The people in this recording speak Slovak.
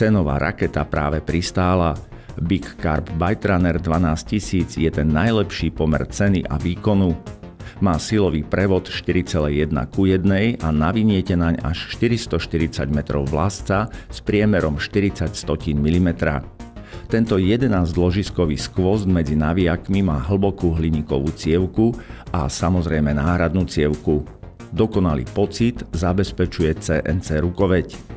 Cenová raketa práve pristála. Big Carb Bytrunner 12000 je ten najlepší pomer ceny a výkonu. Má silový prevod 4,1 ku 1 a naviniete naň až 440 metrov vlásca s priemerom 40 stotín mm. Tento 11-ložiskový skvost medzi navijakmi má hlbokú hliníkovú cievku a samozrejme náhradnú cievku. Dokonalý pocit zabezpečuje CNC rukoveď.